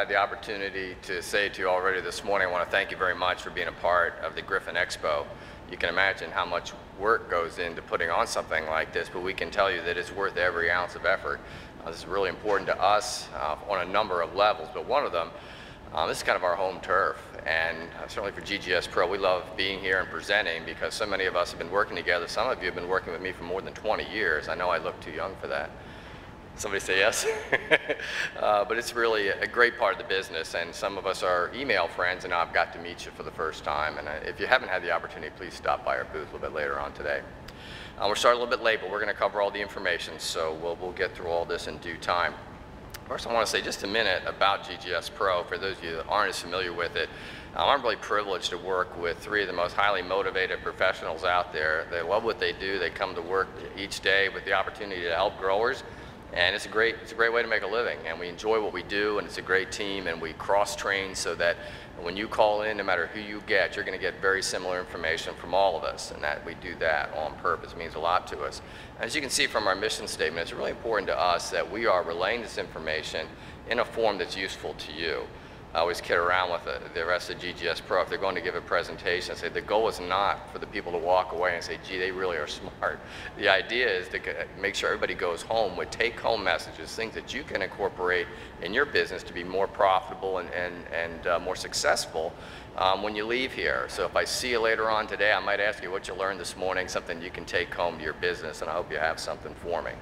had the opportunity to say to you already this morning, I want to thank you very much for being a part of the Griffin Expo. You can imagine how much work goes into putting on something like this, but we can tell you that it's worth every ounce of effort. Uh, this is really important to us uh, on a number of levels, but one of them, uh, this is kind of our home turf. And uh, certainly for GGS Pro, we love being here and presenting because so many of us have been working together. Some of you have been working with me for more than 20 years. I know I look too young for that. Somebody say yes? uh, but it's really a great part of the business, and some of us are email friends, and I've got to meet you for the first time. And uh, if you haven't had the opportunity, please stop by our booth a little bit later on today. Uh, we're starting a little bit late, but we're going to cover all the information, so we'll, we'll get through all this in due time. First, I want to say just a minute about GGS Pro. For those of you that aren't as familiar with it, um, I'm really privileged to work with three of the most highly motivated professionals out there. They love what they do. They come to work each day with the opportunity to help growers and it's a great it's a great way to make a living. And we enjoy what we do and it's a great team and we cross train so that when you call in no matter who you get you're going to get very similar information from all of us. And that we do that on purpose. It means a lot to us. As you can see from our mission statement it's really important to us that we are relaying this information in a form that's useful to you I always kid around with the, rest of GGS Pro. If they're going to give a presentation, say the goal is not for the people to walk away and say, gee, they really are smart. The idea is to make sure everybody goes home with take-home messages, things that you can incorporate in your business to be more profitable and, and, and uh, more successful um, when you leave here. So if I see you later on today, I might ask you what you learned this morning, something you can take home to your business, and I hope you have something for me.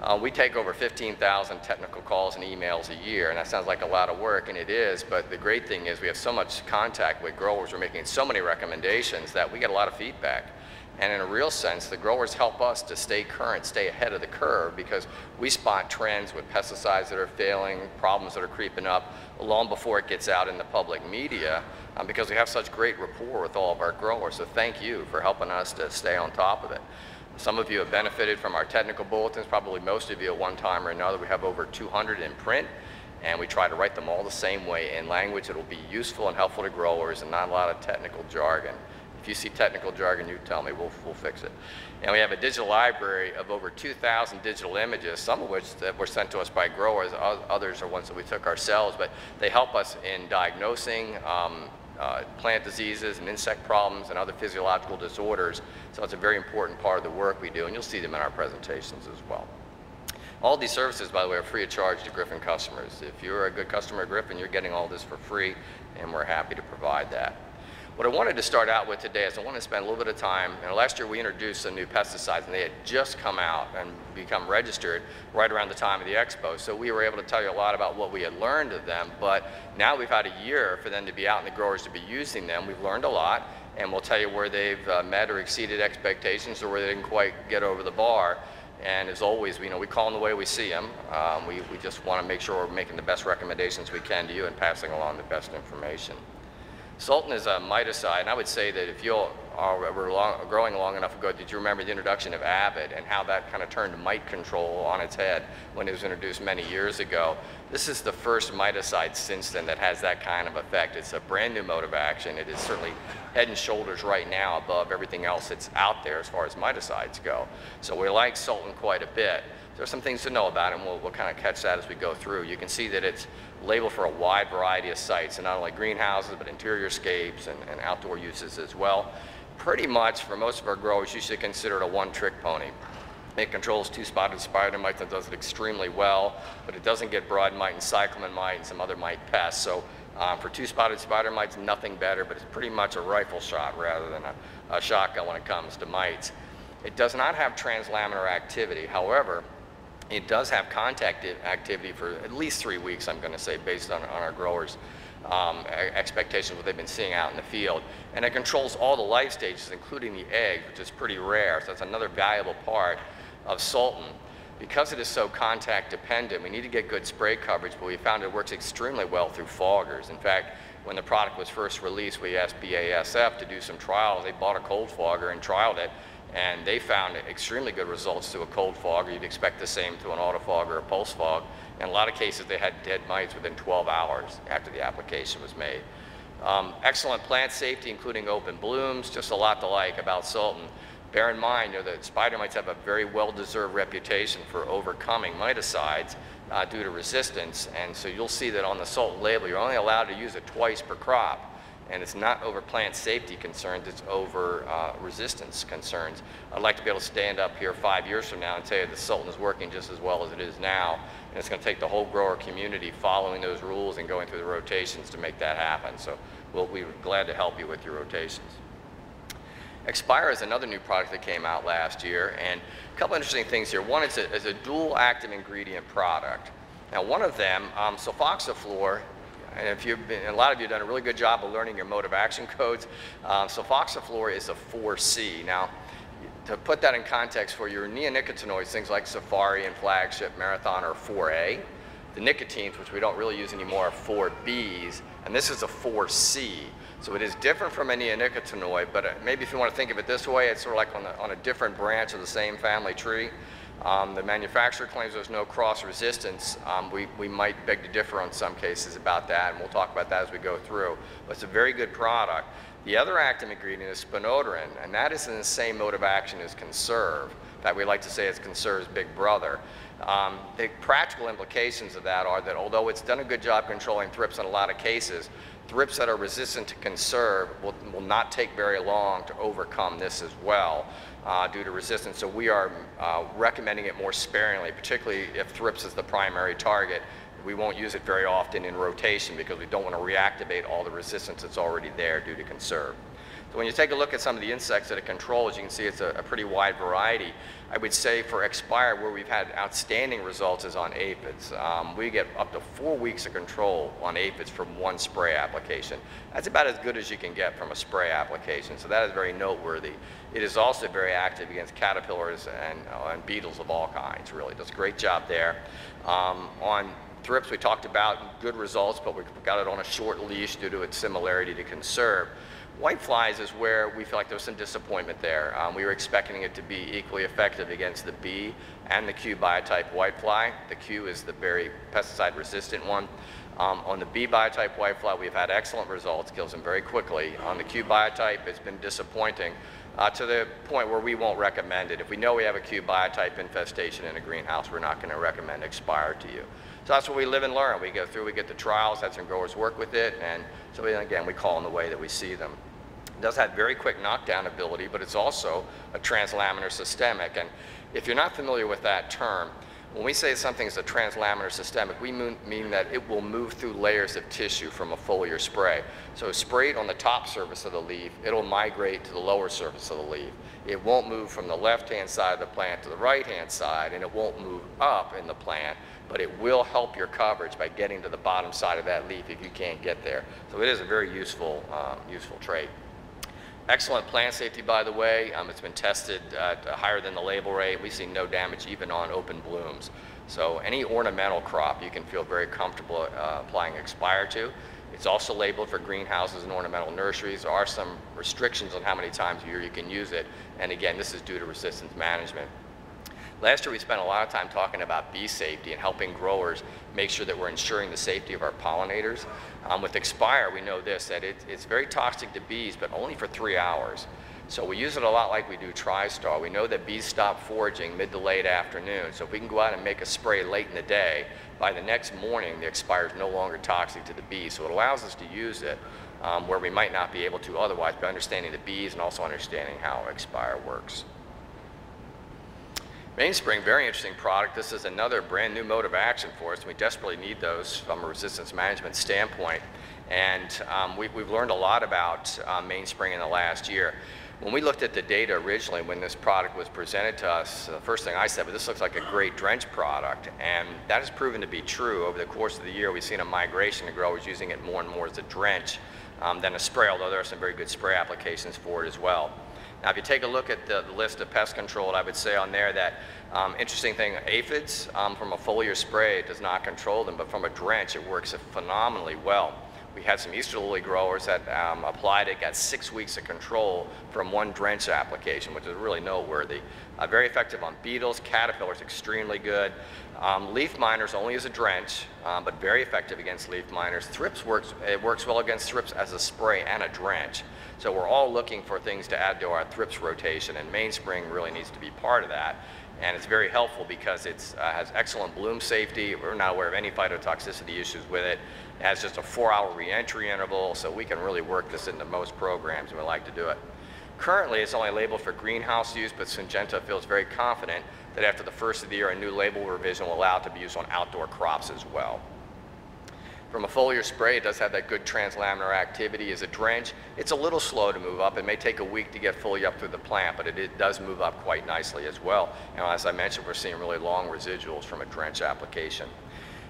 Uh, we take over 15,000 technical calls and emails a year, and that sounds like a lot of work, and it is, but the great thing is we have so much contact with growers, we're making so many recommendations that we get a lot of feedback. And in a real sense, the growers help us to stay current, stay ahead of the curve, because we spot trends with pesticides that are failing, problems that are creeping up, long before it gets out in the public media, um, because we have such great rapport with all of our growers. So thank you for helping us to stay on top of it. Some of you have benefited from our technical bulletins, probably most of you at one time or another. We have over 200 in print, and we try to write them all the same way in language that will be useful and helpful to growers and not a lot of technical jargon. If you see technical jargon, you tell me, we'll, we'll fix it. And we have a digital library of over 2,000 digital images, some of which that were sent to us by growers, others are ones that we took ourselves, but they help us in diagnosing um, uh, plant diseases and insect problems and other physiological disorders. So it's a very important part of the work we do, and you'll see them in our presentations as well. All these services, by the way, are free of charge to Griffin customers. If you're a good customer of Griffin, you're getting all this for free, and we're happy to provide that. What I wanted to start out with today is I want to spend a little bit of time. Know, last year we introduced some new pesticides, and they had just come out and become registered right around the time of the expo. So we were able to tell you a lot about what we had learned of them. But now we've had a year for them to be out and the growers to be using them. We've learned a lot, and we'll tell you where they've uh, met or exceeded expectations or where they didn't quite get over the bar. And as always, you know, we call them the way we see them. Um, we, we just want to make sure we're making the best recommendations we can to you and passing along the best information. Sultan is a miticide, and I would say that if you are, were long, growing long enough ago, did you remember the introduction of Avid and how that kind of turned mite control on its head when it was introduced many years ago? This is the first miticide since then that has that kind of effect. It's a brand new mode of action. It is certainly head and shoulders right now above everything else that's out there as far as miticides go. So we like Sultan quite a bit. There's some things to know about it, and we'll, we'll kind of catch that as we go through. You can see that it's labeled for a wide variety of sites, and not only greenhouses, but interior scapes and, and outdoor uses as well. Pretty much, for most of our growers, you should consider it a one-trick pony. It controls two-spotted spider mites and does it extremely well, but it doesn't get broad mite and cyclamen mite and some other mite pests. So um, for two-spotted spider mites, nothing better, but it's pretty much a rifle shot rather than a, a shotgun when it comes to mites. It does not have translaminar activity. However, it does have contact activity for at least three weeks, I'm going to say, based on, on our growers' um, expectations, what they've been seeing out in the field. And it controls all the life stages, including the egg, which is pretty rare. So that's another valuable part of Sultan. Because it is so contact dependent, we need to get good spray coverage, but we found it works extremely well through foggers. In fact, when the product was first released, we asked BASF to do some trials. They bought a cold fogger and trialed it, and they found extremely good results to a cold fog, or you'd expect the same to an autofog or a pulse fog. In a lot of cases, they had dead mites within 12 hours after the application was made. Um, excellent plant safety, including open blooms, just a lot to like about Sultan. Bear in mind, you know, that spider mites have a very well-deserved reputation for overcoming miticides uh, due to resistance, and so you'll see that on the salt label, you're only allowed to use it twice per crop and it's not over plant safety concerns, it's over uh, resistance concerns. I'd like to be able to stand up here five years from now and tell you the Sultan is working just as well as it is now, and it's going to take the whole grower community following those rules and going through the rotations to make that happen. So we'll be glad to help you with your rotations. Expire is another new product that came out last year, and a couple interesting things here. One is a, is a dual active ingredient product. Now, one of them, um, sulfoxaflor, if you've been, a lot of you have done a really good job of learning your mode of action codes. Um, sulfoxaflor is a 4C. Now, to put that in context for your neonicotinoids, things like Safari and Flagship, Marathon are 4A. The nicotines, which we don't really use anymore, are 4Bs, and this is a 4C. So it is different from a neonicotinoid, but uh, maybe if you want to think of it this way, it's sort of like on, the, on a different branch of the same family tree. Um, the manufacturer claims there's no cross resistance. Um, we, we might beg to differ on some cases about that, and we'll talk about that as we go through. But it's a very good product. The other active ingredient is spinetoram, and that is in the same mode of action as conserve. In fact, we like to say it's conserve's big brother. Um, the practical implications of that are that although it's done a good job controlling thrips in a lot of cases, thrips that are resistant to conserve will, will not take very long to overcome this as well uh, due to resistance. So we are uh, recommending it more sparingly, particularly if thrips is the primary target. We won't use it very often in rotation because we don't want to reactivate all the resistance that's already there due to conserve. So when you take a look at some of the insects that it controls, you can see it's a, a pretty wide variety. I would say for Expire, where we've had outstanding results is on aphids. Um, we get up to four weeks of control on aphids from one spray application. That's about as good as you can get from a spray application, so that is very noteworthy. It is also very active against caterpillars and, uh, and beetles of all kinds, really. Does a great job there. Um, on thrips, we talked about good results, but we got it on a short leash due to its similarity to conserve. White flies is where we feel like there was some disappointment there. Um, we were expecting it to be equally effective against the B and the Q biotype whitefly. The Q is the very pesticide resistant one. Um, on the B biotype whitefly, we've had excellent results, kills them very quickly. On the Q biotype, it's been disappointing uh, to the point where we won't recommend it. If we know we have a Q biotype infestation in a greenhouse, we're not going to recommend Expire to you. So that's what we live and learn. We go through, we get the trials, had some growers work with it, and so we, again, we call in the way that we see them. It does have very quick knockdown ability, but it's also a translaminar systemic. And if you're not familiar with that term, when we say something is a translaminar systemic, we mean that it will move through layers of tissue from a foliar spray. So sprayed on the top surface of the leaf, it'll migrate to the lower surface of the leaf. It won't move from the left-hand side of the plant to the right-hand side, and it won't move up in the plant, but it will help your coverage by getting to the bottom side of that leaf if you can't get there. So it is a very useful, um, useful trait. Excellent plant safety, by the way. Um, it's been tested at higher than the label rate. We've seen no damage even on open blooms. So any ornamental crop you can feel very comfortable uh, applying Expire to. It's also labeled for greenhouses and ornamental nurseries. There are some restrictions on how many times a year you can use it. And again, this is due to resistance management. Last year we spent a lot of time talking about bee safety and helping growers make sure that we're ensuring the safety of our pollinators. Um, with Expire, we know this, that it, it's very toxic to bees, but only for three hours. So we use it a lot like we do TriStar. We know that bees stop foraging mid to late afternoon. So if we can go out and make a spray late in the day, by the next morning, the Expire is no longer toxic to the bees. So it allows us to use it um, where we might not be able to otherwise by understanding the bees and also understanding how Expire works. Mainspring, very interesting product. This is another brand new mode of action for us. We desperately need those from a resistance management standpoint. And um, we, have learned a lot about uh, Mainspring in the last year. When we looked at the data originally when this product was presented to us, the first thing I said, but this looks like a great drench product. And that has proven to be true. Over the course of the year, we've seen a migration to growers using it more and more as a drench um, than a spray, although there are some very good spray applications for it as well. Now, if you take a look at the list of pest control, I would say on there that um, interesting thing, aphids um, from a foliar spray does not control them, but from a drench, it works phenomenally well. We had some Easter lily growers that um, applied it, got six weeks of control from one drench application, which is really noteworthy. Uh, very effective on beetles, caterpillars, extremely good. Um, leaf miners only as a drench, um, but very effective against leaf miners. Thrips works, it works well against thrips as a spray and a drench. So we're all looking for things to add to our thrips rotation, and mainspring really needs to be part of that. And it's very helpful because it uh, has excellent bloom safety. We're not aware of any phytotoxicity issues with it. Has just a four hour reentry interval, so we can really work this into most programs and we like to do it. Currently, it's only labeled for greenhouse use, but Syngenta feels very confident that after the first of the year, a new label revision will allow it to be used on outdoor crops as well. From a foliar spray, it does have that good translaminar activity as a drench. It's a little slow to move up. It may take a week to get fully up through the plant, but it, it does move up quite nicely as well. And as I mentioned, we're seeing really long residuals from a drench application.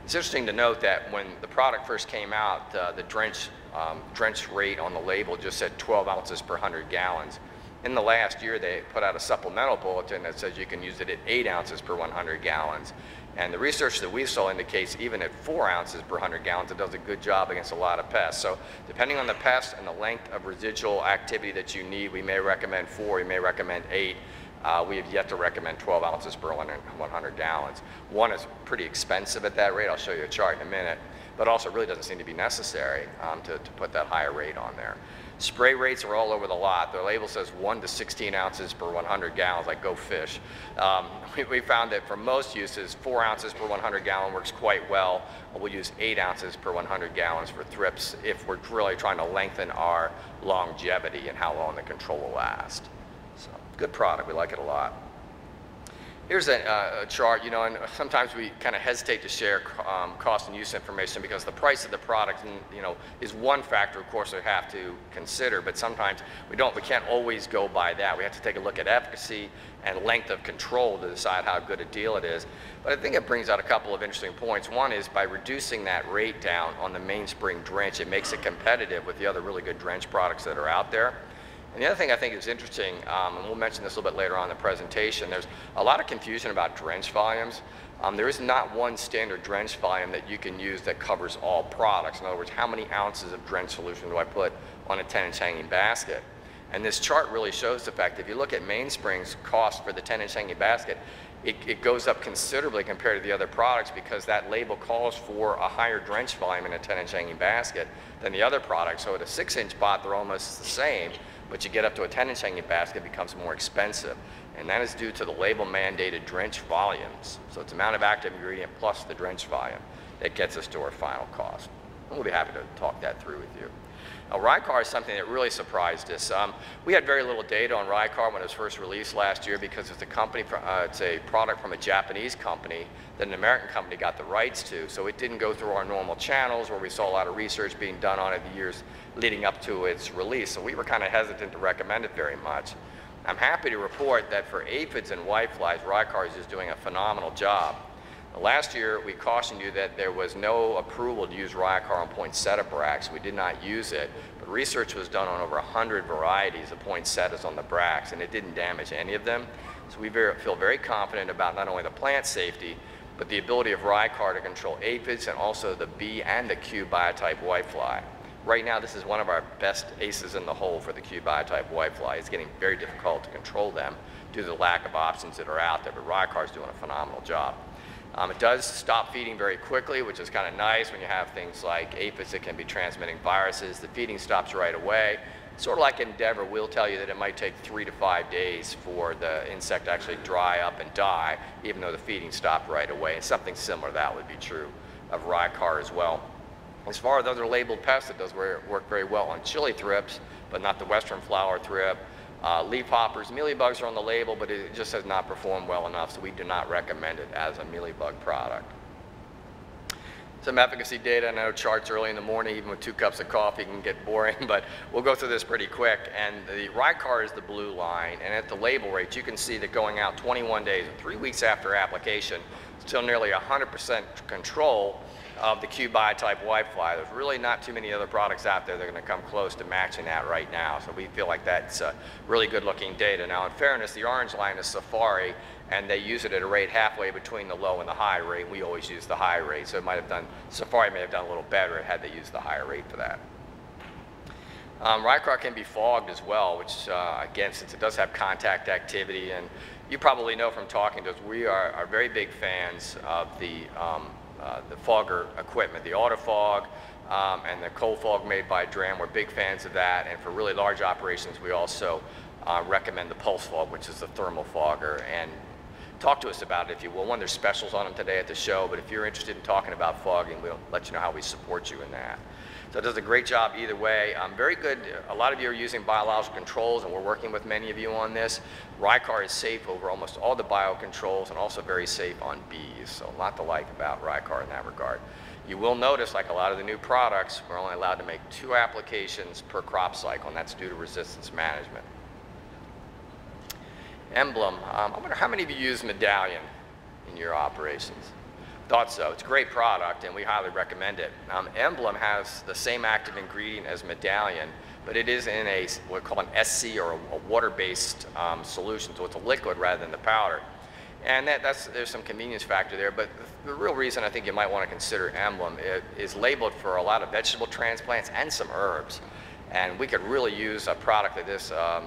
It's interesting to note that when the product first came out, uh, the drench, um, drench rate on the label just said 12 ounces per 100 gallons. In the last year, they put out a supplemental bulletin that says you can use it at 8 ounces per 100 gallons. And the research that we saw indicates even at 4 ounces per 100 gallons, it does a good job against a lot of pests. So depending on the pest and the length of residual activity that you need, we may recommend 4, we may recommend 8. Uh, we have yet to recommend 12 ounces per 100 gallons. One is pretty expensive at that rate. I'll show you a chart in a minute. But also really doesn't seem to be necessary um, to, to put that higher rate on there. Spray rates are all over the lot. The label says 1 to 16 ounces per 100 gallons, like go fish. Um, we, we, found that for most uses, 4 ounces per 100 gallon works quite well. We'll use 8 ounces per 100 gallons for thrips if we're really trying to lengthen our longevity and how long the control will last. Good product. We like it a lot. Here's a, uh, a, chart, you know, and sometimes we kind of hesitate to share um, cost and use information because the price of the product, you know, is one factor, of course, we have to consider, but sometimes we don't, we can't always go by that. We have to take a look at efficacy and length of control to decide how good a deal it is. But I think it brings out a couple of interesting points. One is by reducing that rate down on the mainspring drench, it makes it competitive with the other really good drench products that are out there. And the other thing I think is interesting, um, and we'll mention this a little bit later on in the presentation, there's a lot of confusion about drench volumes. Um, there is not one standard drench volume that you can use that covers all products. In other words, how many ounces of drench solution do I put on a 10-inch hanging basket? And this chart really shows the fact that if you look at mainspring's cost for the 10-inch hanging basket, it, it, goes up considerably compared to the other products because that label calls for a higher drench volume in a 10-inch hanging basket than the other products. So at a 6-inch pot, they're almost the same, but you get up to a 10 inch hanging basket, it becomes more expensive. And that is due to the label mandated drench volumes. So it's amount of active ingredient plus the drench volume that gets us to our final cost. we'll be happy to talk that through with you. Now, Rycar is something that really surprised us. Um, we had very little data on Rycar when it was first released last year because it's a company, uh, it's a product from a Japanese company that an American company got the rights to. So it didn't go through our normal channels where we saw a lot of research being done on it the years leading up to its release. So we were kind of hesitant to recommend it very much. I'm happy to report that for aphids and whiteflies, Rycar is doing a phenomenal job. Last year, we cautioned you that there was no approval to use Rycar on poinsettia bracts. We did not use it, but research was done on over 100 varieties of poinsettias on the bracts, and it didn't damage any of them. So we very, feel very confident about not only the plant safety, but the ability of Rycar to control aphids and also the B and the Q biotype whitefly. Right now, this is one of our best aces in the hole for the Q biotype whitefly. It's getting very difficult to control them due to the lack of options that are out there, but Rycar is doing a phenomenal job. Um, it does stop feeding very quickly, which is kind of nice when you have things like aphids that can be transmitting viruses. The feeding stops right away. Sort of like Endeavor, we'll tell you that it might take three to five days for the insect to actually dry up and die, even though the feeding stopped right away. And something similar to that would be true of Rycar as well. As far as other labeled pests, it does work very well on chili thrips, but not the western flower thrip. Uh, leaf hoppers, mealybugs are on the label, but it just has not performed well enough, so we do not recommend it as a mealybug product. Some efficacy data, I know charts early in the morning, even with two cups of coffee can get boring, but we'll go through this pretty quick. And the Rycar is the blue line, and at the label rate, you can see that going out 21 days, three weeks after application, still nearly 100% control of the Q type whitefly. There's really not too many other products out there that are going to come close to matching that right now. So we feel like that's uh, really good looking data. Now in fairness, the orange line is Safari and they use it at a rate halfway between the low and the high rate. We always use the high rate, so it might have done, Safari may have done a little better had they used the higher rate for that. Um, Rycar can be fogged as well, which uh, again, since it does have contact activity, and you probably know from talking to us, we are, are very big fans of the, um, uh, the fogger equipment, the AutoFog um, and the cold fog made by Dramm. We're big fans of that, and for really large operations, we also uh, recommend the Pulse Fog, which is the thermal fogger. And talk to us about it if you will. One, there's specials on them today at the show, but if you're interested in talking about fogging, we'll let you know how we support you in that. So it does a great job either way. Um, very good. A lot of you are using biological controls, and we're working with many of you on this. Rycar is safe over almost all the biocontrols and also very safe on bees. So a lot to like about Rycar in that regard. You will notice, like a lot of the new products, we're only allowed to make two applications per crop cycle, and that's due to resistance management. Emblem, um, I wonder how many of you use Medallion in your operations? Thought so. It's a great product, and we highly recommend it. Um, Emblem has the same active ingredient as Medallion, but it is in a what we call an SC or a, a water-based um, solution, so it's a liquid rather than the powder. And that, that's, there's some convenience factor there, but the real reason I think you might want to consider Emblem is labeled for a lot of vegetable transplants and some herbs. And we could really use a product like this, um,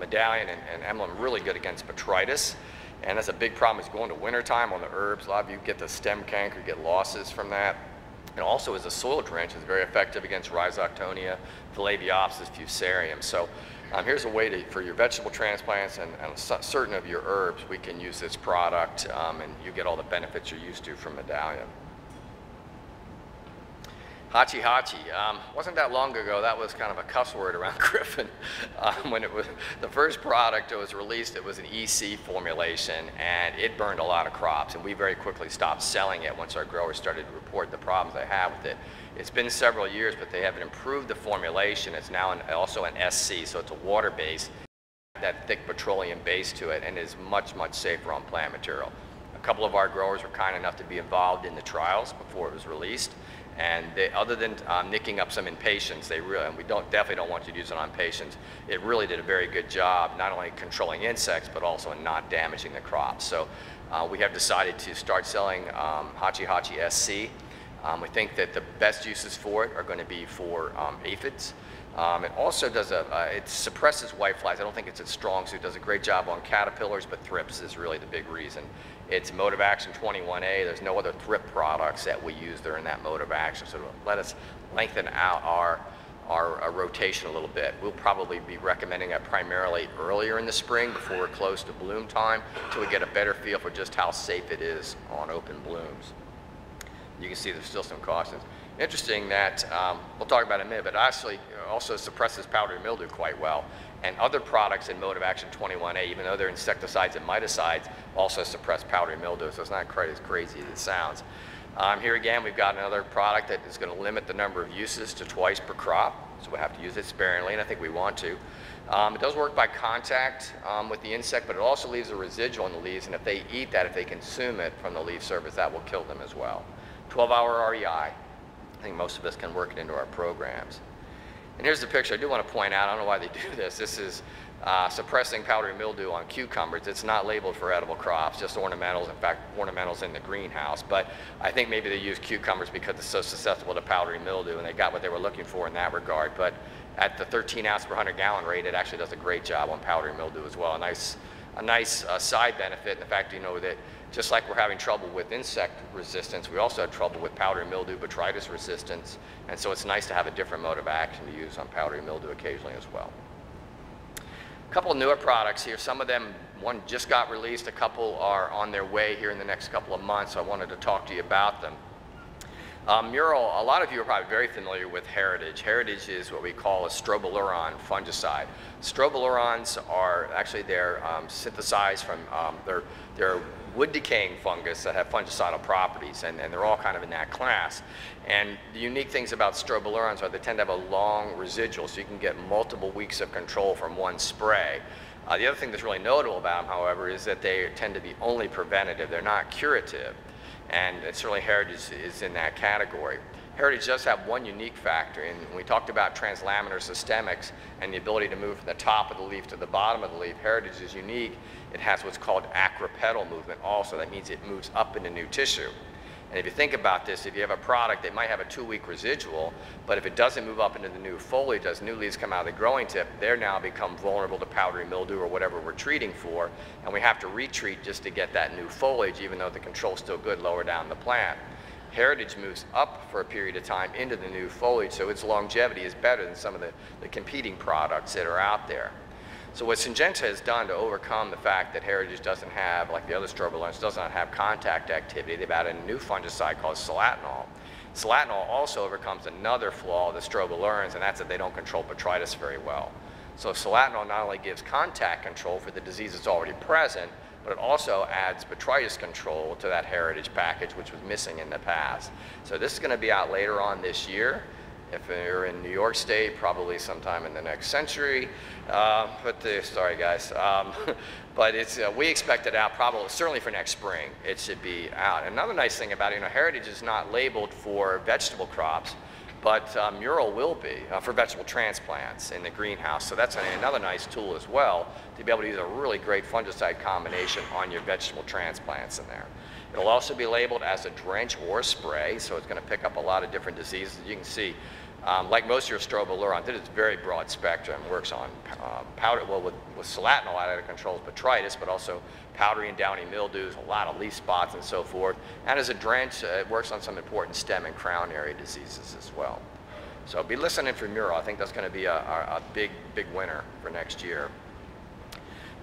Medallion and, and Emblem, really good against botrytis. And that's a big problem is going to wintertime on the herbs. A lot of you get the stem canker, get losses from that. And also as a soil drench, it's very effective against Rhizoctonia, Thielaviopsis fusarium. So um, here's a way to, for your vegetable transplants and, and, certain of your herbs, we can use this product um, and you get all the benefits you're used to from Medallion. Hachi Hachi. Um, wasn't that long ago, that was kind of a cuss word around Griffin. Um, when it was the first product that was released, it was an EC formulation and it burned a lot of crops and we very quickly stopped selling it once our growers started to report the problems they had with it. It's been several years, but they have improved the formulation. It's now an, also an SC, so it's a water base, that thick petroleum base to it, and is much, much safer on plant material. A couple of our growers were kind enough to be involved in the trials before it was released, and they, other than um, nicking up some impatiens, they really, and we don't, definitely don't want you to use it on patients, it really did a very good job, not only controlling insects, but also in not damaging the crops. So uh, we have decided to start selling um, Hachi Hachi SC. Um, we think that the best uses for it are going to be for um, aphids. Um, it also does a, uh, it suppresses whiteflies. I don't think it's as strong, so it does a great job on caterpillars, but thrips is really the big reason. It's of action 21A. There's no other thrip products that we use that in that mode of action, so let us lengthen out our, our, our rotation a little bit. We'll probably be recommending it primarily earlier in the spring before we're close to bloom time until we get a better feel for just how safe it is on open blooms you can see there's still some cautions. Interesting that, um, we'll talk about in a minute, but actually also suppresses powdery mildew quite well. And other products in mode of action 21A, even though they're insecticides and miticides, also suppress powdery mildew, so it's not quite as crazy as it sounds. Um, here again, we've got another product that is going to limit the number of uses to twice per crop, so we have to use it sparingly, and I think we want to. Um, it does work by contact um, with the insect, but it also leaves a residual in the leaves, and if they eat that, if they consume it from the leaf surface, that will kill them as well. 12-hour REI. I think most of us can work it into our programs. And here's the picture I do want to point out. I don't know why they do this. This is uh, suppressing powdery mildew on cucumbers. It's not labeled for edible crops, just ornamentals. In fact, ornamentals in the greenhouse. But I think maybe they use cucumbers because it's so susceptible to powdery mildew, and they got what they were looking for in that regard. But at the 13 ounce per 100 gallon rate, it actually does a great job on powdery mildew as well. A nice, a nice uh, side benefit. In the fact, you know that just like we're having trouble with insect resistance, we also have trouble with powdery mildew, botrytis resistance, and so it's nice to have a different mode of action to use on powdery mildew occasionally as well. A couple of newer products here. Some of them, one just got released, a couple are on their way here in the next couple of months, I wanted to talk to you about them. Um, Mural, a lot of you are probably very familiar with Heritage. Heritage is what we call a strobilurin fungicide. Strobilurins are actually they're um, synthesized from um, they're they're wood decaying fungus that have fungicidal properties, and, and they're all kind of in that class. And the unique things about strobilurins are they tend to have a long residual, so you can get multiple weeks of control from one spray. Uh, the other thing that's really notable about them, however, is that they tend to be only preventative. They're not curative, and certainly Heritage is in that category. Heritage does have one unique factor, and we talked about translaminar systemics and the ability to move from the top of the leaf to the bottom of the leaf. Heritage is unique it has what's called acropetal movement also. That means it moves up into new tissue. And if you think about this, if you have a product that might have a two-week residual, but if it doesn't move up into the new foliage as new leaves come out of the growing tip, they're now become vulnerable to powdery mildew or whatever we're treating for, and we have to retreat just to get that new foliage, even though the control's still good lower down the plant. Heritage moves up for a period of time into the new foliage, so its longevity is better than some of the, the competing products that are out there. So what Syngenta has done to overcome the fact that Heritage doesn't have, like the other strobilurins, does not have contact activity, they've added a new fungicide called Solatenol. Solatenol also overcomes another flaw of the strobilurins, and that's that they don't control botrytis very well. So Solatenol not only gives contact control for the disease that's already present, but it also adds botrytis control to that heritage package, which was missing in the past. So this is going to be out later on this year. If you're in New York State, probably sometime in the next century. Uh, but the, sorry guys, um, but it's uh, we expect it out probably certainly for next spring. It should be out. Another nice thing about it, you know, heritage is not labeled for vegetable crops but um, Mural will be uh, for vegetable transplants in the greenhouse. So that's another nice tool as well to be able to use a really great fungicide combination on your vegetable transplants in there. It'll also be labeled as a drench or spray, so it's going to pick up a lot of different diseases. You can see um, like most of your strobilurins, it is very broad spectrum. Works on uh, powder, well, with, with Solatenol out of controls botrytis, but also powdery and downy mildews, a lot of leaf spots and so forth. And as a drench, uh, it works on some important stem and crown area diseases as well. So be listening for Mural. I think that's going to be a, a, a big, big winner for next year.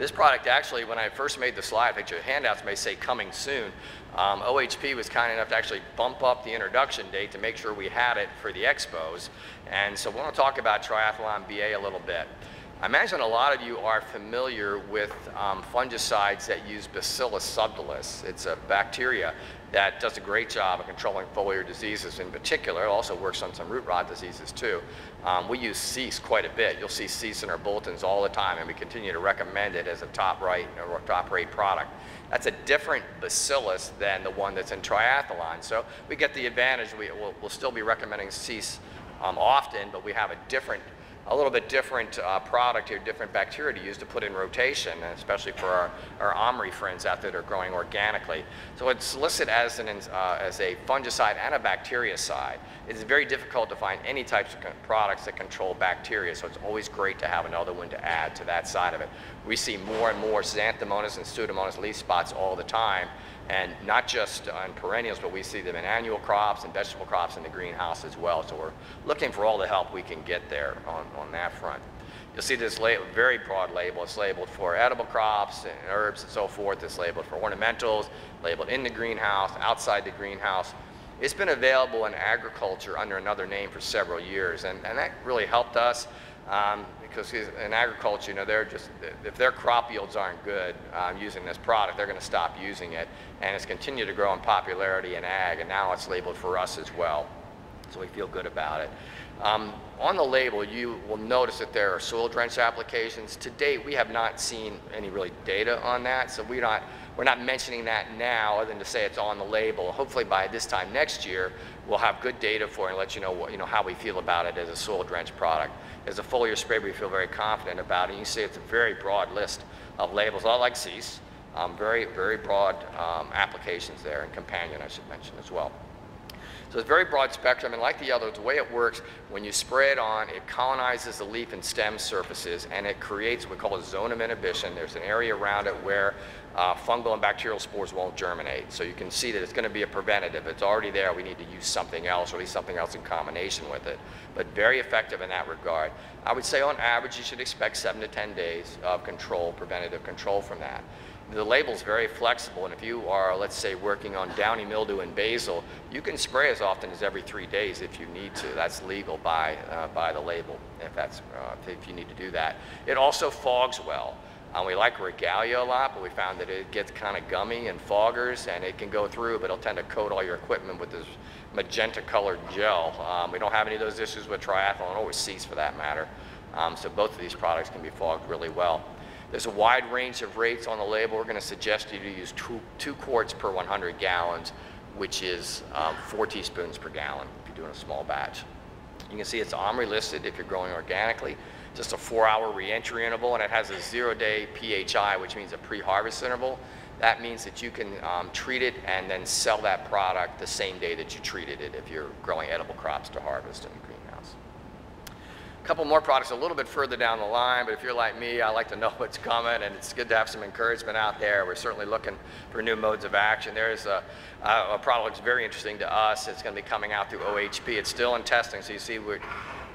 This product actually, when I first made the slide, I think your handouts may say coming soon. Um, OHP was kind enough to actually bump up the introduction date to make sure we had it for the expos. And so we want to talk about Triathlon BA a little bit. I imagine a lot of you are familiar with um, fungicides that use Bacillus subtilis. It's a bacteria that does a great job of controlling foliar diseases in particular. It also works on some root rot diseases too. Um, we use cease quite a bit. You'll see cease in our bulletins all the time and we continue to recommend it as a top right or top rate product. That's a different bacillus than the one that's in triathlon. So we get the advantage, we, will we'll still be recommending cease um, often, but we have a different a little bit different uh, product here, different bacteria to use to put in rotation, especially for our, our OMRI friends out there that are growing organically. So it's listed as, an, uh, as a fungicide and a bactericide. It's very difficult to find any types of products that control bacteria, so it's always great to have another one to add to that side of it. We see more and more xanthomonas and pseudomonas leaf spots all the time, and not just on perennials, but we see them in annual crops and vegetable crops in the greenhouse as well. So we're looking for all the help we can get there on, on that front. You'll see this very broad label. It's labeled for edible crops and herbs and so forth. It's labeled for ornamentals, labeled in the greenhouse, outside the greenhouse. It's been available in agriculture under another name for several years, and, and that really helped us. Um, because in agriculture, you know, they're just, if their crop yields aren't good um, using this product, they're going to stop using it. And it's continued to grow in popularity in ag, and now it's labeled for us as well. So we feel good about it. Um, on the label, you will notice that there are soil drench applications. To date, we have not seen any really data on that, so we're not, we're not mentioning that now other than to say it's on the label. Hopefully by this time next year, we'll have good data for it and let you know, what, you know how we feel about it as a soil drench product as a foliar spray we feel very confident about And You see it's a very broad list of labels, a lot like cease. Um, very, very broad um, applications there, and companion I should mention as well. So it's very broad spectrum, and like the others, the way it works, when you spray it on, it colonizes the leaf and stem surfaces, and it creates what we call a zone of inhibition. There's an area around it where uh, fungal and bacterial spores won't germinate. So you can see that it's going to be a preventative. It's already there. We need to use something else, or at least something else in combination with it. But very effective in that regard. I would say on average, you should expect seven to 10 days of control, preventative control from that the label is very flexible, and if you are, let's say, working on downy mildew and basil, you can spray as often as every three days if you need to. That's legal by, uh, by the label, if, that's, uh, if you need to do that. It also fogs well. Um, we like regalia a lot, but we found that it gets kind of gummy and foggers, and it can go through, but it'll tend to coat all your equipment with this magenta colored gel. Um, we don't have any of those issues with triathlon or with cease for that matter. Um, so both of these products can be fogged really well. There's a wide range of rates on the label. We're going to suggest you to use two, two quarts per 100 gallons, which is um, four teaspoons per gallon if you're doing a small batch. You can see it's OMRI listed if you're growing organically. just a four-hour reentry interval, and it has a zero-day PHI, which means a pre-harvest interval. That means that you can um, treat it and then sell that product the same day that you treated it if you're growing edible crops to harvest the greenhouse. A couple more products a little bit further down the line, but if you're like me, I like to know what's coming, and it's good to have some encouragement out there. We're certainly looking for new modes of action. There's a, a product that's very interesting to us. It's going to be coming out through OHP. It's still in testing, so you see we're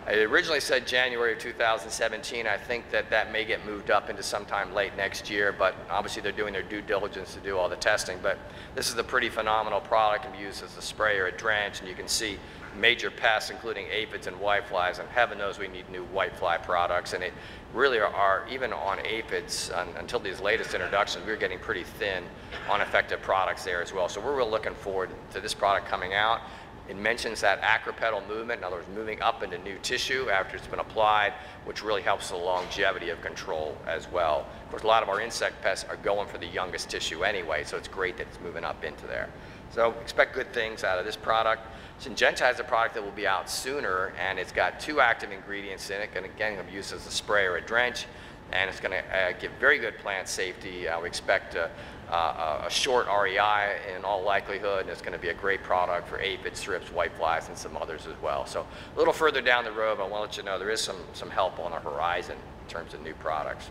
I originally said January of 2017. I think that that may get moved up into sometime late next year, but obviously they're doing their due diligence to do all the testing. But this is a pretty phenomenal product. It can be used as a spray or a drench, and you can see major pests, including aphids and whiteflies, and heaven knows we need new whitefly products. And it really are, even on aphids, until these latest introductions, we are getting pretty thin on effective products there as well. So we're really looking forward to this product coming out. It mentions that acropetal movement, in other words, moving up into new tissue after it's been applied, which really helps the longevity of control as well. Of course, a lot of our insect pests are going for the youngest tissue anyway, so it's great that it's moving up into there. So expect good things out of this product. Syngenta has a product that will be out sooner, and it's got two active ingredients in it, and again, it'll be used as a spray or a drench, and it's going to uh, give very good plant safety. Uh, we expect uh, uh, a short REI in all likelihood, and it's going to be a great product for aphids, thrips, whiteflies, and some others as well. So a little further down the road, I want to let you know there is some, some help on the horizon in terms of new products.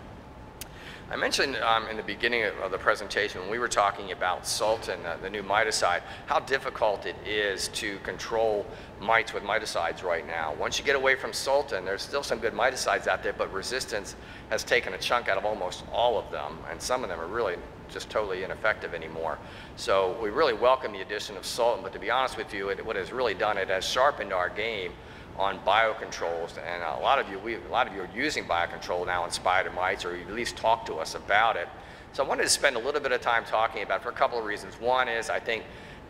I mentioned um, in the beginning of the presentation when we were talking about Sultan, uh, the new miticide, how difficult it is to control mites with miticides right now. Once you get away from Sultan, there's still some good miticides out there, but resistance has taken a chunk out of almost all of them, and some of them are really just totally ineffective anymore. So we really welcome the addition of Sultan, but to be honest with you, it, what has really done, it has sharpened our game on biocontrols, and a lot of you, we, a lot of you are using biocontrol now in spider mites, or you at least talk to us about it. So I wanted to spend a little bit of time talking about it for a couple of reasons. One is I think,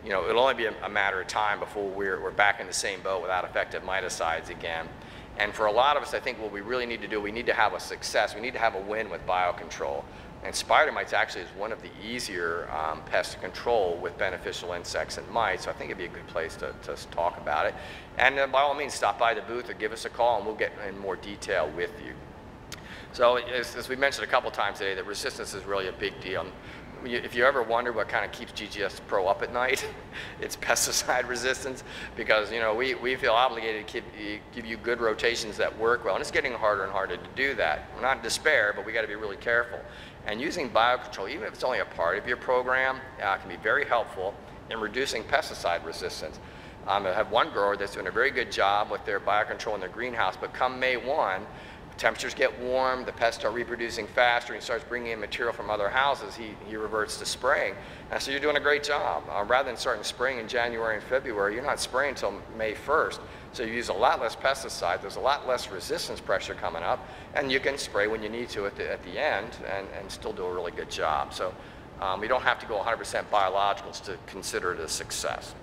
you know, it'll only be a, a matter of time before we're, we're back in the same boat without effective miticides again. And for a lot of us, I think what we really need to do, we need to have a success. We need to have a win with biocontrol. And spider mites actually is one of the easier um, pests to control with beneficial insects and mites. So I think it'd be a good place to, to talk about it. And by all means, stop by the booth or give us a call and we'll get in more detail with you. So as, as we mentioned a couple times today, that resistance is really a big deal. If you ever wonder what kind of keeps GGS Pro up at night, it's pesticide resistance because you know we, we feel obligated to keep, give you good rotations that work well, and it's getting harder and harder to do that. We're not in despair, but we got to be really careful. And using biocontrol, even if it's only a part of your program, uh, can be very helpful in reducing pesticide resistance. Um, I have one grower that's doing a very good job with their biocontrol in their greenhouse, but come May 1, temperatures get warm, the pests start reproducing faster, and he starts bringing in material from other houses, he, he reverts to spraying. And so you're doing a great job. Uh, rather than starting spraying in January and February, you're not spraying until May 1st. So you use a lot less pesticide, there's a lot less resistance pressure coming up, and you can spray when you need to at the, at the end and, and still do a really good job. So um, we don't have to go 100% biologicals to consider it a success.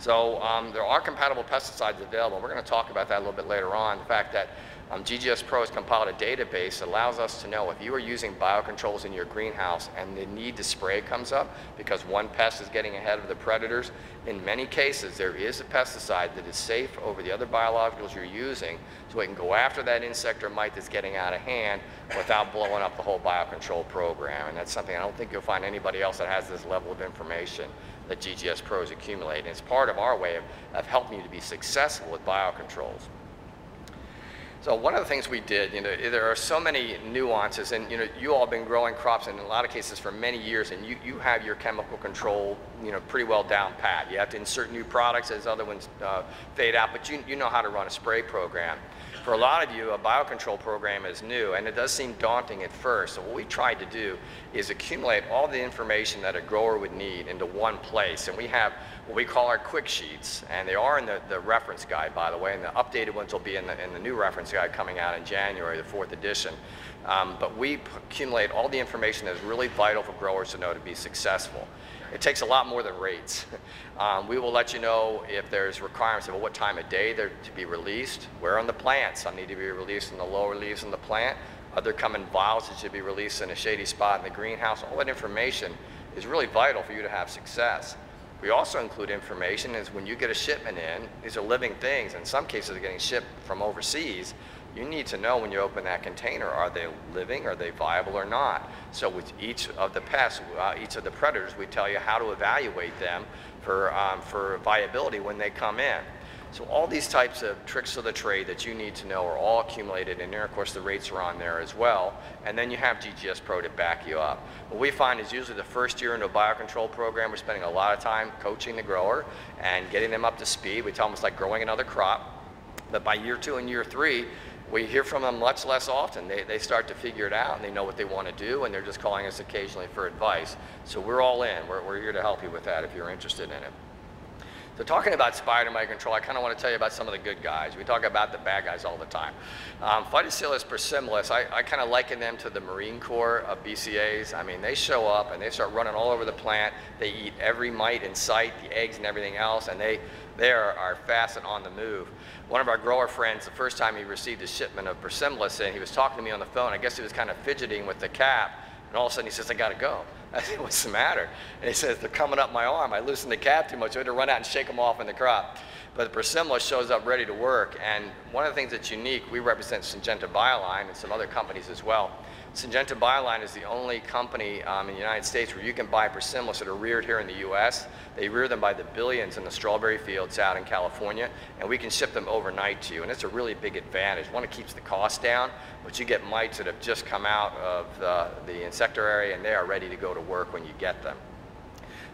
So um, there are compatible pesticides available. We're going to talk about that a little bit later on. The fact that um, GGS Pro has compiled a database that allows us to know if you are using biocontrols in your greenhouse and the need to spray comes up because one pest is getting ahead of the predators, in many cases there is a pesticide that is safe over the other biologicals you're using so it can go after that insect or mite that's getting out of hand without blowing up the whole biocontrol program. And that's something I don't think you'll find anybody else that has this level of information that GGS Pros accumulate. And it's part of our way of, of helping you to be successful with biocontrols. So one of the things we did, you know, there are so many nuances, and you know, you all have been growing crops in a lot of cases for many years, and you, you have your chemical control, you know, pretty well down pat. You have to insert new products as other ones uh, fade out, but you, you know how to run a spray program. For a lot of you, a biocontrol program is new, and it does seem daunting at first. So what we tried to do is accumulate all the information that a grower would need into one place. And we have what we call our quick sheets, and they are in the, the reference guide, by the way, and the updated ones will be in the, in the new reference guide coming out in January, the fourth edition. Um, but we accumulate all the information that is really vital for growers to know to be successful. It takes a lot more than rates. Um, we will let you know if there's requirements about what time of day they're to be released, where on the plant. Some need to be released in the lower leaves in the plant. Other come in vials that should be released in a shady spot in the greenhouse. All that information is really vital for you to have success. We also include information is when you get a shipment in, these are living things. In some cases, they're getting shipped from overseas. you need to know when you open that container, are they living, are they viable or not? So with each of the pests, uh, each of the predators, we tell you how to evaluate them for, um, for viability when they come in. So all these types of tricks of the trade that you need to know are all accumulated in there. Of course, the rates are on there as well. And then you have GGS Pro to back you up. What we find is usually the first year into a biocontrol program, we're spending a lot of time coaching the grower and getting them up to speed. We tell them it's like growing another crop. But by year two and year three, we hear from them much less often. They, they start to figure it out and they know what they want to do and they're just calling us occasionally for advice. So we're all in. We're, we're here to help you with that if you're interested in it. So talking about spider mite control, I kind of want to tell you about some of the good guys. We talk about the bad guys all the time. Um, persimilis, I, I kind of liken them to the Marine Corps of BCAs. I mean, they show up and they start running all over the plant. They eat every mite in sight, the eggs and everything else, and they, they are, are fast and on the move. One of our grower friends, the first time he received a shipment of persimilis in, he was talking to me on the phone. I guess he was kind of fidgeting with the cap, and all of a sudden he says, I got to go. I said, what's the matter? And he says, they're coming up my arm. I loosened the cap too much. I had to run out and shake them off in the crop. But the shows up ready to work. And one of the things that's unique, we represent Syngenta Bioline and some other companies as well. Syngenta Bioline is the only company um, in the United States where you can buy persimilis that are reared here in the U.S. They rear them by the billions in the strawberry fields out in California, and we can ship them overnight to you. And it's a really big advantage. One, it keeps the cost down, but you get mites that have just come out of the, the insectary, and they are ready to go to work when you get them.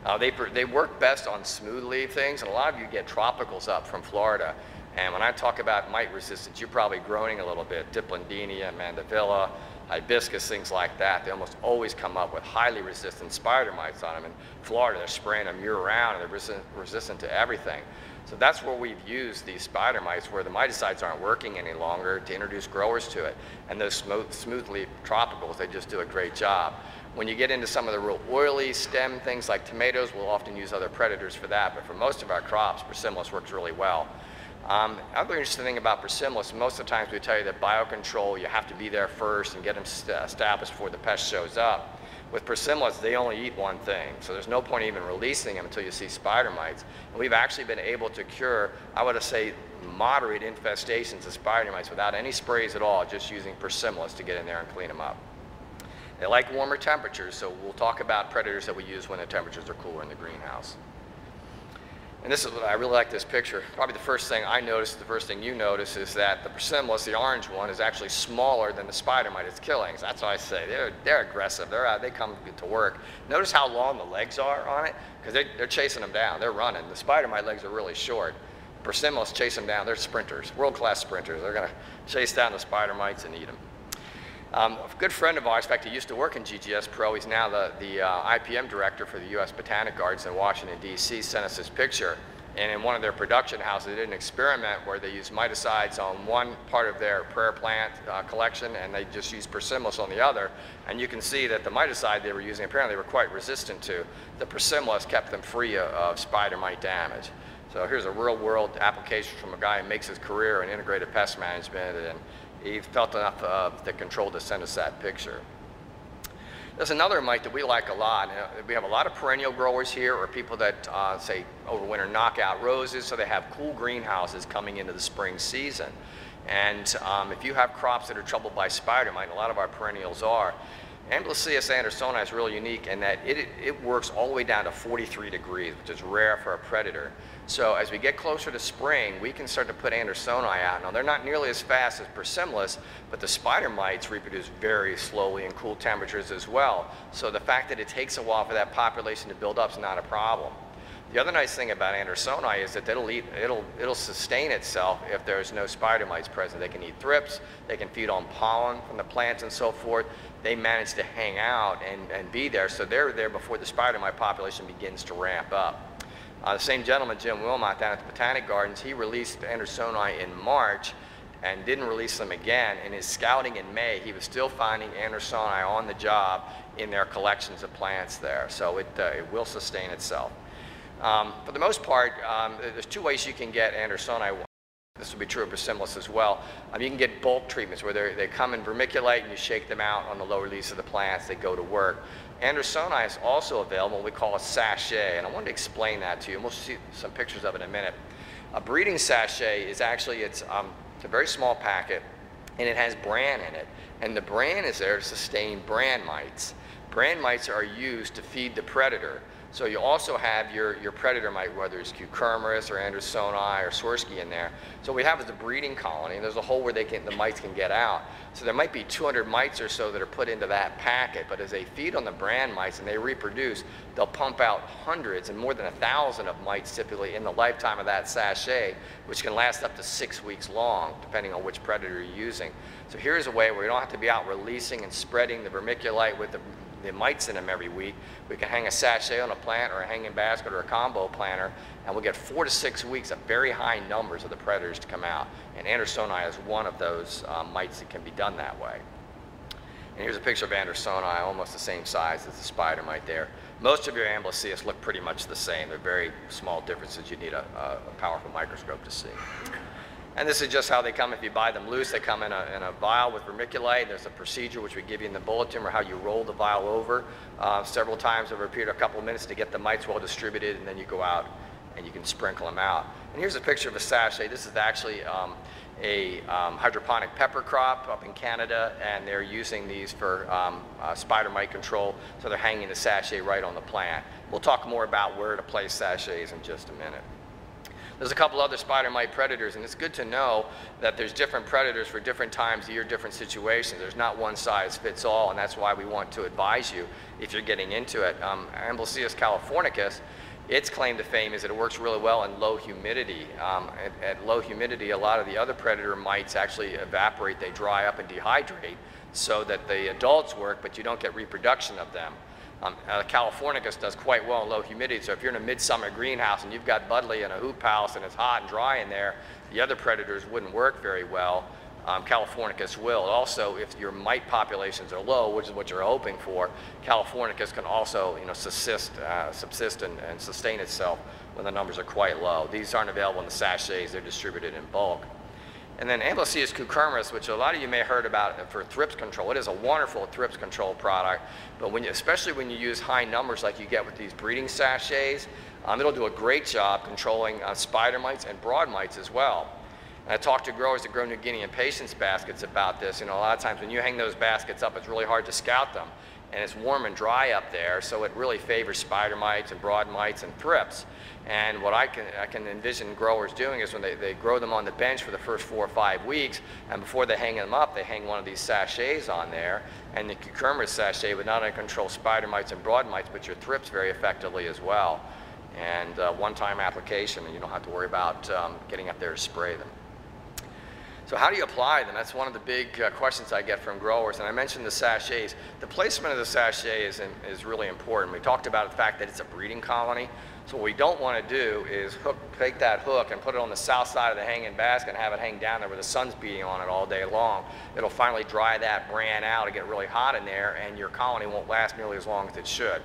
Uh, they, they work best on smooth leaf things, and a lot of you get tropicals up from Florida. And when I talk about mite resistance, you're probably groaning a little bit. Dipladenia, mandevilla, hibiscus, things like that, they almost always come up with highly resistant spider mites on them. In Florida, they're spraying them year round and they're resistant, resistant to everything. So that's where we've used these spider mites where the miticides aren't working any longer to introduce growers to it. And those smooth, smooth leaf tropicals, they just do a great job. When you get into some of the real oily stem things like tomatoes, we'll often use other predators for that. But for most of our crops, Persimilis works really well. Um, other interesting thing about Persimilis, most of the times we tell you that biocontrol, you have to be there first and get them established before the pest shows up. With Persimilis, they only eat one thing, so there's no point even releasing them until you see spider mites. And we've actually been able to cure, I would say, moderate infestations of spider mites without any sprays at all, just using Persimilis to get in there and clean them up. They like warmer temperatures, so we'll talk about predators that we use when the temperatures are cooler in the greenhouse. And this is what I really like this picture. Probably the first thing I noticed, the first thing you notice is that the Persimilis, the orange one, is actually smaller than the spider mite it's killing. So that's why I say they're, they're aggressive. They're out, they come to work. Notice how long the legs are on it? Because they, they're chasing them down. They're running. The spider mite legs are really short. Persimilis chase them down. They're sprinters, world-class sprinters. They're going to chase down the spider mites and eat them. Um, a good friend of ours, in fact, he used to work in GGS Pro. He's now the, the uh, IPM director for the U.S. Botanic Gardens in Washington, D.C., sent us this picture. And in one of their production houses, they did an experiment where they used miticides on one part of their prayer plant uh, collection and they just used persimilis on the other. And you can see that the miticide they were using, apparently were quite resistant to. The persimilis kept them free of, of spider mite damage. So here's a real world application from a guy who makes his career in integrated pest management and he felt enough of the control to send us that picture. There's another mite that we like a lot. We have a lot of perennial growers here or people that uh, say overwinter knockout roses, so they have cool greenhouses coming into the spring season. And um, if you have crops that are troubled by spider mite, a lot of our perennials are, Amblyseius andersoni is really unique in that it, it works all the way down to 43 degrees, which is rare for a predator. So as we get closer to spring, we can start to put andersoni out. Now they're not nearly as fast as persimilis, but the spider mites reproduce very slowly in cool temperatures as well. So the fact that it takes a while for that population to build up is not a problem. The other nice thing about andersoni is that it'll, eat, it'll, it'll sustain itself if there's no spider mites present. They can eat thrips, they can feed on pollen from the plants and so forth. They manage to hang out and, and be there, so they're there before the spider mite population begins to ramp up. Uh, the same gentleman, Jim Wilmot, down at the Botanic Gardens, he released Andersoni in March and didn't release them again. In his scouting in May, he was still finding Andersoni on the job in their collections of plants there. So it, uh, it will sustain itself. Um, for the most part, um, there's two ways you can get Andersoni. This will be true of Persimilis as well. Um, you can get bulk treatments where they come in vermiculite and you shake them out on the lower leaves of the plants. They go to work. Andersoni is also available, we call a sachet, and I wanted to explain that to you, and we'll see some pictures of it in a minute. A breeding sachet is actually, it's, um, it's a very small packet, and it has bran in it. And the bran is there to sustain bran mites. Bran mites are used to feed the predator. So you also have your, your predator mite, whether it's Cucumeris or Andersoni or swirskii in there. So what we have is a breeding colony, and there's a hole where they can, the mites can get out. So there might be 200 mites or so that are put into that packet, but as they feed on the bran mites and they reproduce, they'll pump out hundreds and more than a thousand of mites typically in the lifetime of that sachet, which can last up to six weeks long, depending on which predator you're using. So here's a way where you don't have to be out releasing and spreading the vermiculite with the the mites in them every week. We can hang a sachet on a plant or a hanging basket or a combo planter, and we'll get four to six weeks of very high numbers of the predators to come out. And Andersoni is one of those um, mites that can be done that way. And here's a picture of Andersoni, almost the same size as the spider mite there. Most of your Amblyseius look pretty much the same. They're very small differences you need a, a powerful microscope to see. And this is just how they come if you buy them loose. They come in a, in a vial with vermiculite. There's a procedure which we give you in the bulletin or how you roll the vial over uh, several times over a period of a couple of minutes to get the mites well distributed and then you go out and you can sprinkle them out. And here's a picture of a sachet. This is actually um, a um, hydroponic pepper crop up in Canada and they're using these for um, uh, spider mite control. So they're hanging the sachet right on the plant. We'll talk more about where to place sachets in just a minute. There's a couple other spider mite predators, and it's good to know that there's different predators for different times of year, different situations. There's not one size fits all, and that's why we want to advise you if you're getting into it. Um, californicus, its claim to fame is that it works really well in low humidity. Um, at, at low humidity, a lot of the other predator mites actually evaporate, they dry up and dehydrate so that the adults work, but you don't get reproduction of them. Um, uh, Californicus does quite well in low humidity, so if you're in a midsummer greenhouse and you've got Buddleia in a hoop house and it's hot and dry in there, the other predators wouldn't work very well. Um, Californicus will. Also, if your mite populations are low, which is what you're hoping for, Californicus can also you know, subsist, uh, subsist and, and sustain itself when the numbers are quite low. These aren't available in the sachets, they're distributed in bulk. And then Amblyseius cucumeris, which a lot of you may have heard about for thrips control. It is a wonderful thrips control product, but when you, especially when you use high numbers like you get with these breeding sachets, um, it'll do a great job controlling uh, spider mites and broad mites as well. And I talked to growers that grow New Guinea impatiens baskets about this. You know, a lot of times when you hang those baskets up, it's really hard to scout them. And it's warm and dry up there, so it really favors spider mites and broad mites and thrips. And what I can, I can envision growers doing is when they, they grow them on the bench for the first four or five weeks, and before they hang them up, they hang one of these sachets on there. And the cucumeris sachet would not only control spider mites and broad mites, but your thrips very effectively as well. And uh, one-time application, and you don't have to worry about um, getting up there to spray them. So how do you apply them? That's one of the big uh, questions I get from growers. And I mentioned the sachets. The placement of the sachet is, in, is really important. We talked about the fact that it's a breeding colony. So what we don't want to do is hook, take that hook and put it on the south side of the hanging basket and have it hang down there where the sun's beating on it all day long. It'll finally dry that bran out and get really hot in there and your colony won't last nearly as long as it should.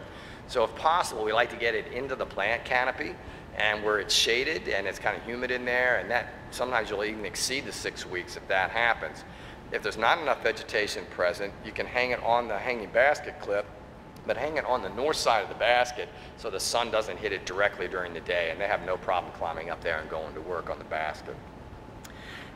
So if possible, we like to get it into the plant canopy and where it's shaded and it's kind of humid in there and that sometimes you'll even exceed the six weeks if that happens. If there's not enough vegetation present, you can hang it on the hanging basket clip but hang it on the north side of the basket so the sun doesn't hit it directly during the day and they have no problem climbing up there and going to work on the basket.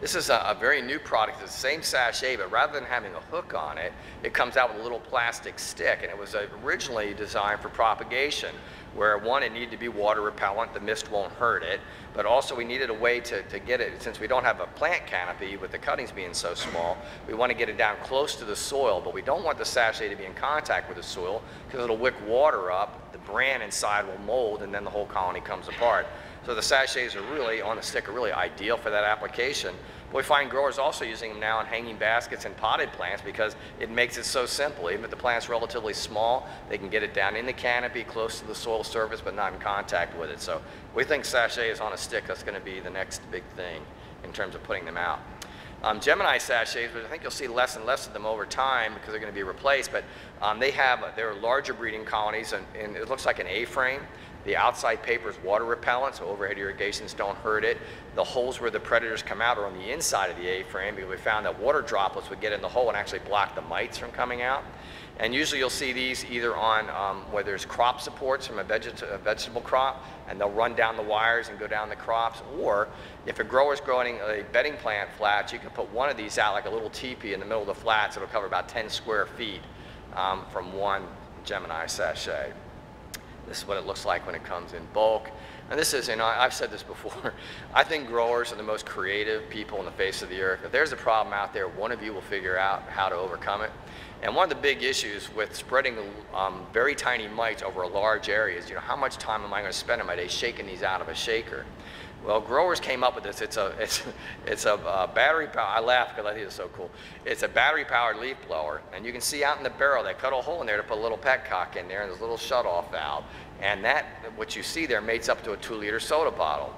This is a, a, very new product. It's the same sachet, but rather than having a hook on it, it comes out with a little plastic stick. And it was originally designed for propagation, where one, it needed to be water repellent, the mist won't hurt it, but also we needed a way to, to get it, since we don't have a plant canopy with the cuttings being so small, we want to get it down close to the soil, but we don't want the sachet to be in contact with the soil because it'll wick water up, the bran inside will mold, and then the whole colony comes apart. So the sachets are really, on the stick, are really ideal for that application. We find growers also using them now in hanging baskets and potted plants because it makes it so simple. Even if the plant's relatively small, they can get it down in the canopy, close to the soil surface, but not in contact with it. So we think sachet is on a stick, that's gonna be the next big thing in terms of putting them out. Um, Gemini sachets, but I think you'll see less and less of them over time because they're going to be replaced, but um, they have, they're larger breeding colonies and, and it looks like an A-frame. The outside paper is water repellent, so overhead irrigations don't hurt it. The holes where the predators come out are on the inside of the A-frame because we found that water droplets would get in the hole and actually block the mites from coming out. And usually you'll see these either on um, where there's crop supports from a, veget a, vegetable crop, and they'll run down the wires and go down the crops. Or if a grower's growing a bedding plant flats, you can put one of these out like a little teepee in the middle of the flats. It'll cover about 10 square feet um, from one Gemini sachet. This is what it looks like when it comes in bulk. And this is, you know, I've said this before. I think growers are the most creative people on the face of the earth. If there's a problem out there, one of you will figure out how to overcome it. And one of the big issues with spreading um, very tiny mites over a large area is, you know, how much time am I going to spend in my day shaking these out of a shaker? Well, growers came up with this. It's a, it's, it's a uh, battery power. I laugh because I think it's so cool. It's a battery powered leaf blower. And you can see out in the barrel, they cut a hole in there to put a little petcock in there and there's a little shut off valve. And that, what you see there, mates up to a two liter soda bottle.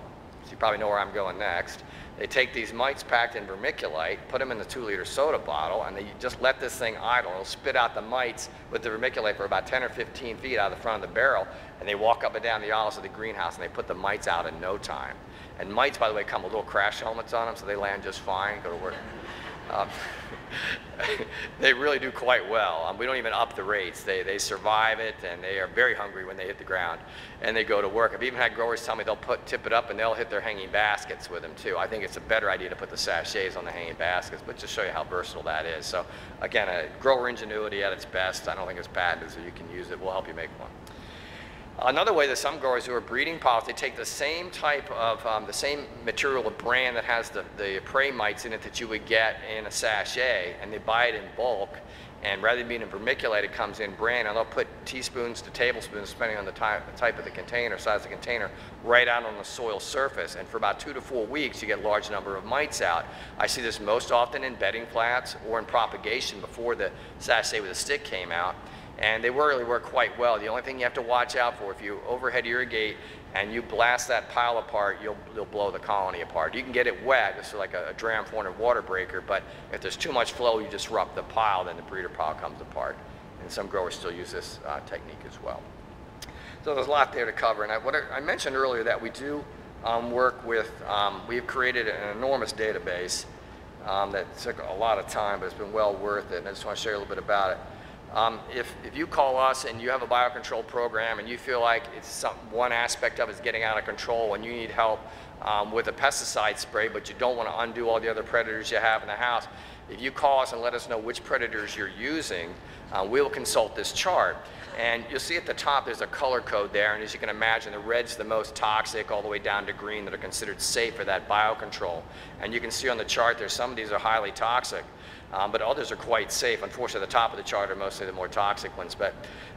So you probably know where I'm going next. They take these mites packed in vermiculite, put them in the two liter soda bottle, and they just let this thing idle. It'll spit out the mites with the vermiculite for about 10 or 15 feet out of the front of the barrel, and they walk up and down the aisles of the greenhouse and they put the mites out in no time. And mites, by the way, come with little crash helmets on them, so they land just fine, go to work. Um, they really do quite well. Um, we don't even up the rates. They, they survive it, and they are very hungry when they hit the ground, and they go to work. I've even had growers tell me they'll put, tip it up and they'll hit their hanging baskets with them too. I think it's a better idea to put the sachets on the hanging baskets, but just show you how versatile that is. So again, a grower ingenuity at its best. I don't think it's patented, so you can use it. We'll help you make one. Another way that some growers who are breeding pollens, they take the same type of, um, the same material, a brand that has the, the prey mites in it that you would get in a sachet, and they buy it in bulk. And rather than being in vermiculite, it comes in brand, and they'll put teaspoons to tablespoons, depending on the type, the type of the container, size of the container, right out on the soil surface. And for about two to four weeks, you get a large number of mites out. I see this most often in bedding flats or in propagation before the sachet with a stick came out and they really work quite well. The only thing you have to watch out for, if you overhead irrigate and you blast that pile apart, you'll, you'll blow the colony apart. You can get it wet, is like a, a Dramm 400 water breaker, but if there's too much flow, you disrupt the pile, then the breeder pile comes apart. And some growers still use this uh, technique as well. So there's a lot there to cover. And I, what I, I mentioned earlier that we do um, work with, um, we've created an enormous database um, that took a lot of time, but it's been well worth it. And I just want to share a little bit about it. Um, if, if you call us and you have a biocontrol program and you feel like it's some, one aspect of it is getting out of control and you need help um, with a pesticide spray, but you don't want to undo all the other predators you have in the house, if you call us and let us know which predators you're using, uh, we'll consult this chart. And you'll see at the top there's a color code there, and as you can imagine, the red's the most toxic all the way down to green that are considered safe for that biocontrol. And you can see on the chart there some of these are highly toxic um, but others are quite safe. Unfortunately, the top of the chart are mostly the more toxic ones. But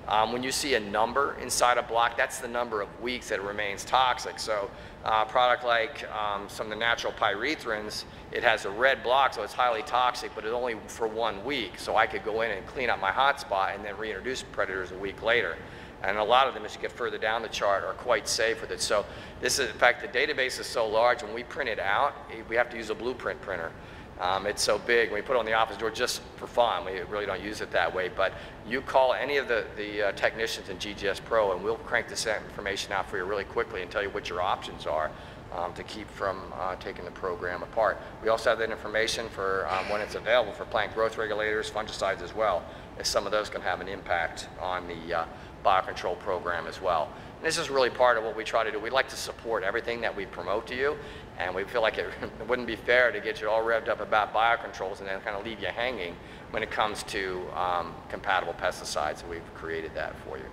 um, when you see a number inside a block, that's the number of weeks that it remains toxic. So uh, a product like um, some of the natural pyrethrins, it has a red block, so it's highly toxic, but it's only for one week. So I could go in and clean up my hotspot and then reintroduce predators a week later. And a lot of them, as you get further down the chart, are quite safe with it. So this is, in fact, the database is so large, when we print it out, we have to use a blueprint printer. Um, it's so big, we put it on the office door just for fun. We really don't use it that way. But you call any of the, the uh, technicians in GGS Pro and we'll crank this information out for you really quickly and tell you what your options are um, to keep from uh, taking the program apart. We also have that information for um, when it's available for plant growth regulators, fungicides as well, as some of those can have an impact on the uh, biocontrol program as well. This is really part of what we try to do. We like to support everything that we promote to you, and we feel like it, it wouldn't be fair to get you all revved up about biocontrols and then kind of leave you hanging when it comes to um, compatible pesticides, we've created that for you.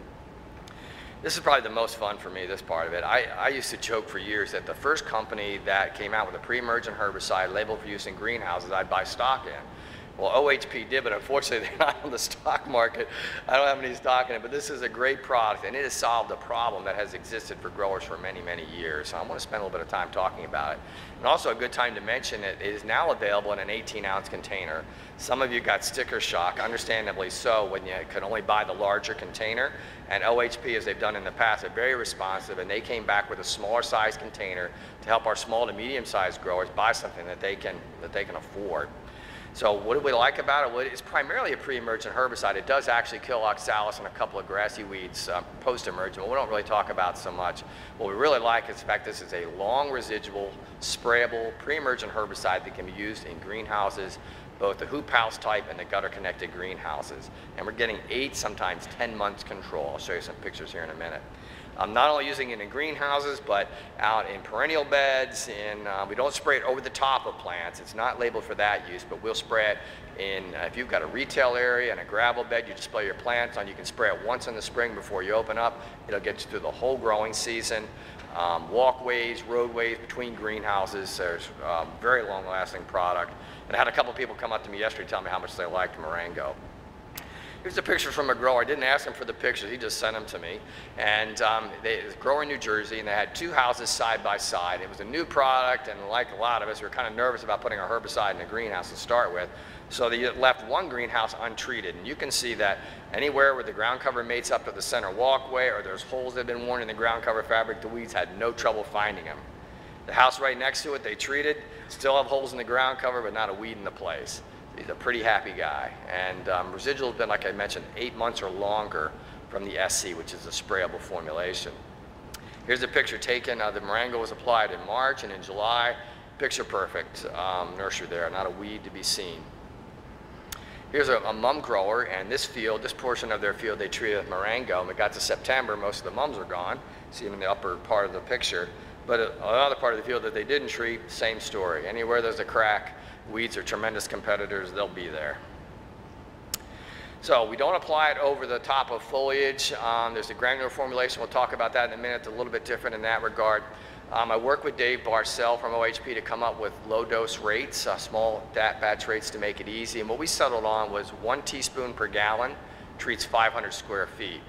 This is probably the most fun for me, this part of it. I, I used to joke for years that the first company that came out with a pre-emergent herbicide labeled for use in greenhouses, I'd buy stock in. Well, OHP did, but unfortunately they're not on the stock market. I don't have any stock in it, but this is a great product and it has solved a problem that has existed for growers for many, many years. So I want to spend a little bit of time talking about it. And also a good time to mention it is now available in an 18 ounce container. Some of you got sticker shock, understandably so, when you could only buy the larger container. And OHP, as they've done in the past, are very responsive and they came back with a smaller size container to help our small to medium sized growers buy something that they can, that they can afford. So what do we like about it? Well, it's primarily a pre-emergent herbicide. It does actually kill oxalis and a couple of grassy weeds uh, post-emergent, but we don't really talk about so much. What we really like is the fact this is a long residual, sprayable, pre-emergent herbicide that can be used in greenhouses, both the hoop house type and the gutter connected greenhouses. And we're getting eight, sometimes 10 months control. I'll show you some pictures here in a minute. I'm not only using it in greenhouses, but out in perennial beds. And uh, we don't spray it over the top of plants. It's not labeled for that use, but we'll spray it in, uh, if you've got a retail area and a gravel bed you display your plants on, you can spray it once in the spring before you open up. It'll get you through the whole growing season. Um, walkways, roadways between greenhouses, there's um, very long lasting product. And I had a couple people come up to me yesterday tell me how much they liked Marengo. Here's a picture from a grower. I didn't ask him for the pictures. He just sent them to me. And um, they, it was a grower in New Jersey, and they had two houses side by side. It was a new product, and like a lot of us, we were kind of nervous about putting a herbicide in a greenhouse to start with. So they left one greenhouse untreated. And you can see that anywhere where the ground cover mates up to the center walkway or there's holes that have been worn in the ground cover fabric, the weeds had no trouble finding them. The house right next to it, they treated, still have holes in the ground cover, but not a weed in the place he's a pretty happy guy. And um, residual has been, like I mentioned, eight months or longer from the SC, which is a sprayable formulation. Here's a picture taken. Uh, the Marengo was applied in March and in July. Picture perfect um, nursery there, not a weed to be seen. Here's a, a, mum grower, and this field, this portion of their field, they treated with Marengo. When it got to September, most of the mums are gone. See them in the upper part of the picture. But another part of the field that they didn't treat, same story. Anywhere there's a crack, Weeds are tremendous competitors, they'll be there. So we don't apply it over the top of foliage. Um, there's a granular formulation, we'll talk about that in a minute, it's a little bit different in that regard. Um, I work with Dave Barcel from OHP to come up with low dose rates, uh, small batch rates to make it easy. And what we settled on was one teaspoon per gallon treats 500 square feet.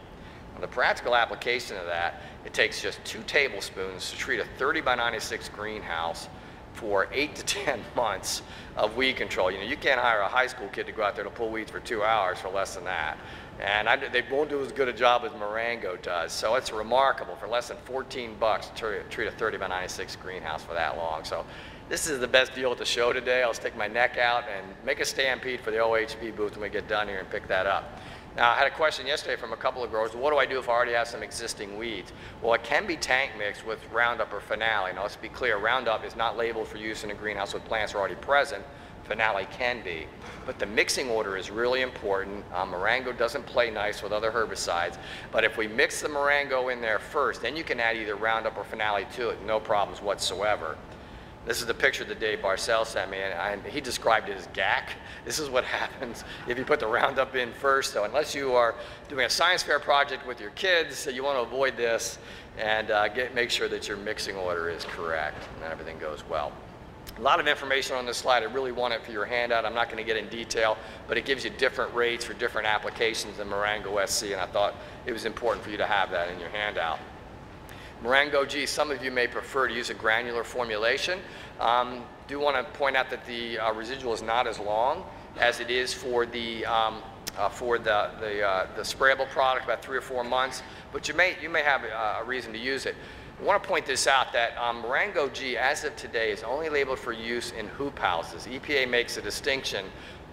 Now, the practical application of that, it takes just two tablespoons to treat a 30 by 96 greenhouse for eight to 10 months of weed control. You know, you can't hire a high school kid to go out there to pull weeds for two hours for less than that. And I, they won't do as good a job as Marengo does. So it's remarkable for less than 14 bucks to treat a 30 by 96 greenhouse for that long. So this is the best deal at the show today. I'll stick my neck out and make a stampede for the OHP booth when we get done here and pick that up. Now, I had a question yesterday from a couple of growers. What do I do if I already have some existing weeds? Well, it can be tank mixed with Roundup or Finale. Now, let's be clear, Roundup is not labeled for use in a greenhouse with plants are already present. Finale can be. But the mixing order is really important. Um, doesn't play nice with other herbicides. But if we mix the Marengo in there first, then you can add either Roundup or Finale to it, no problems whatsoever. This is the picture the Dave Barcel sent me, and, I, he described it as GAC. This is what happens if you put the Roundup in first. So unless you are doing a science fair project with your kids, you want to avoid this and uh, get, make sure that your mixing order is correct and everything goes well. A lot of information on this slide. I really want it for your handout. I'm not going to get in detail, but it gives you different rates for different applications in Marengo SC, and I thought it was important for you to have that in your handout. Marengo G, some of you may prefer to use a granular formulation. Um, do want to point out that the uh, residual is not as long as it is for the um, uh, for the the, uh, the sprayable product, about three or four months. But you may you may have uh, a reason to use it. I want to point this out that um, Marengo G, as of today, is only labeled for use in hoop houses. EPA makes a distinction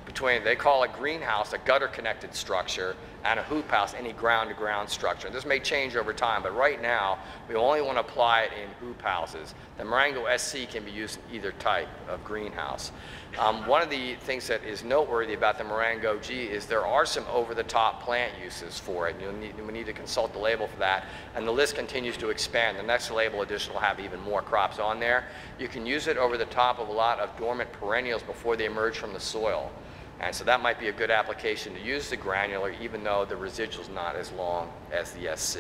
between, they call a greenhouse a gutter connected structure and a hoop house any ground to ground structure. This may change over time, but right now we only want to apply it in hoop houses. The Marengo SC can be used in either type of greenhouse. Um, one of the things that is noteworthy about the Marengo G is there are some over-the-top plant uses for it. You'll need, we need to consult the label for that. And the list continues to expand. The next label edition will have even more crops on there. You can use it over the top of a lot of dormant perennials before they emerge from the soil. And so that might be a good application to use the granular even though the residual is not as long as the SC.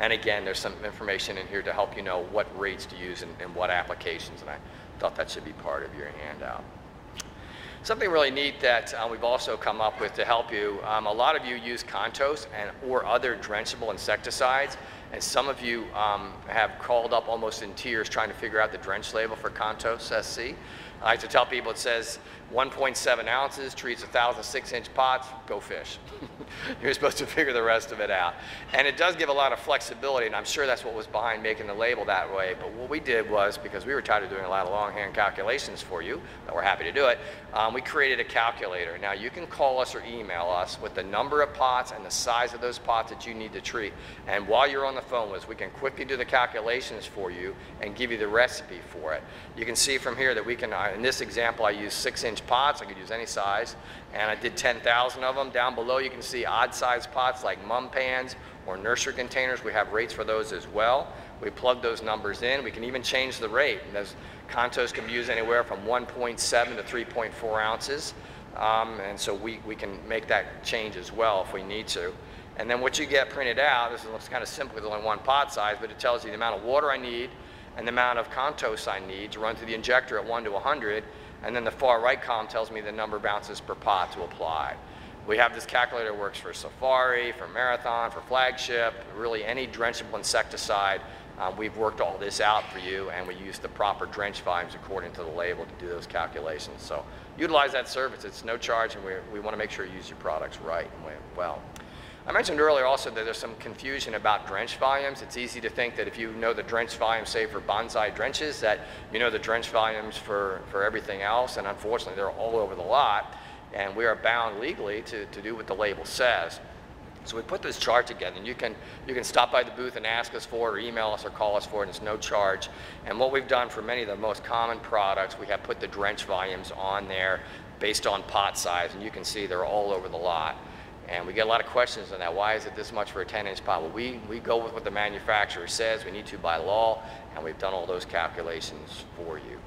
And again, there's some information in here to help you know what rates to use and, and what applications, and I thought that should be part of your handout. Something really neat that uh, we've also come up with to help you, um, a lot of you use Kontos and or other drenchable insecticides, and some of you um, have called up almost in tears trying to figure out the drench label for Kontos SC. I like to tell people it says 1.7 ounces, treats 1,000 six-inch pots, go fish. You're supposed to figure the rest of it out. And it does give a lot of flexibility, and I'm sure that's what was behind making the label that way. But what we did was, because we were tired of doing a lot of longhand calculations for you, but we're happy to do it, um, we created a calculator. Now you can call us or email us with the number of pots and the size of those pots that you need to treat. And while you're on the phone with us, we can quickly do the calculations for you and give you the recipe for it. You can see from here that we can, in this example, I use six inch pots. I could use any size. And I did 10,000 of them. Down below, you can see odd sized pots like mum pans or nursery containers. We have rates for those as well. We plug those numbers in. We can even change the rate. And those Kontos can be used anywhere from 1.7 to 3.4 ounces. Um, and so we, we can make that change as well if we need to. And then what you get printed out, this looks kind of simple, there's only one pot size, but it tells you the amount of water I need and the amount of Kontos I need to run through the injector at 1 to 100, and then the far right column tells me the number of ounces per pot to apply. We have this calculator that works for Safari, for Marathon, for Flagship, really any drenchable insecticide. Um, we've worked all this out for you and we use the proper drench volumes according to the label to do those calculations. So utilize that service. It's no charge and we, we want to make sure you use your products right and well. I mentioned earlier also that there's some confusion about drench volumes. It's easy to think that if you know the drench volume, say for Bonzi drenches, that you know the drench volumes for, for everything else, and unfortunately they're all over the lot, and we are bound legally to, to do what the label says. So we put this chart together, and you can, you can stop by the booth and ask us for it, or email us or call us for it, and it's no charge. And what we've done for many of the most common products, we have put the drench volumes on there based on pot size, and you can see they're all over the lot. And we get a lot of questions on that. Why is it this much for a 10 inch pot? Well, we, we go with what the manufacturer says. We need to by law, and we've done all those calculations for you.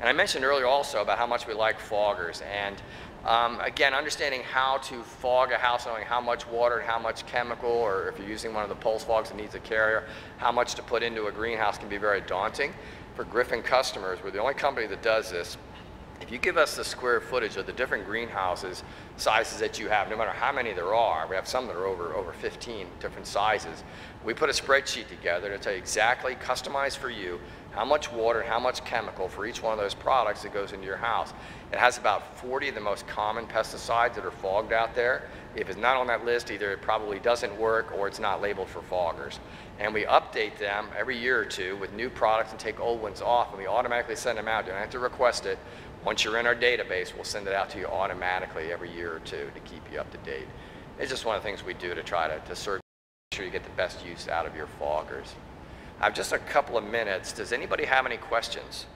And I mentioned earlier also about how much we like foggers. And um, again, understanding how to fog a house, knowing how much water and how much chemical, or if you're using one of the pulse fogs that needs a carrier, how much to put into a greenhouse can be very daunting. For Griffin customers, we're the only company that does this. If you give us the square footage of the different greenhouses sizes that you have, no matter how many there are, we have some that are over, over 15 different sizes, we put a spreadsheet together to tell you exactly, customized for you, how much water and how much chemical for each one of those products that goes into your house. It has about 40 of the most common pesticides that are fogged out there. If it's not on that list, either it probably doesn't work or it's not labeled for foggers. And we update them every year or two with new products and take old ones off, and we automatically send them out. You don't have to request it. Once you're in our database, we'll send it out to you automatically every year or two to keep you up to date. It's just one of the things we do to try to, to sure you get the best use out of your foggers. I have just a couple of minutes. Does anybody have any questions?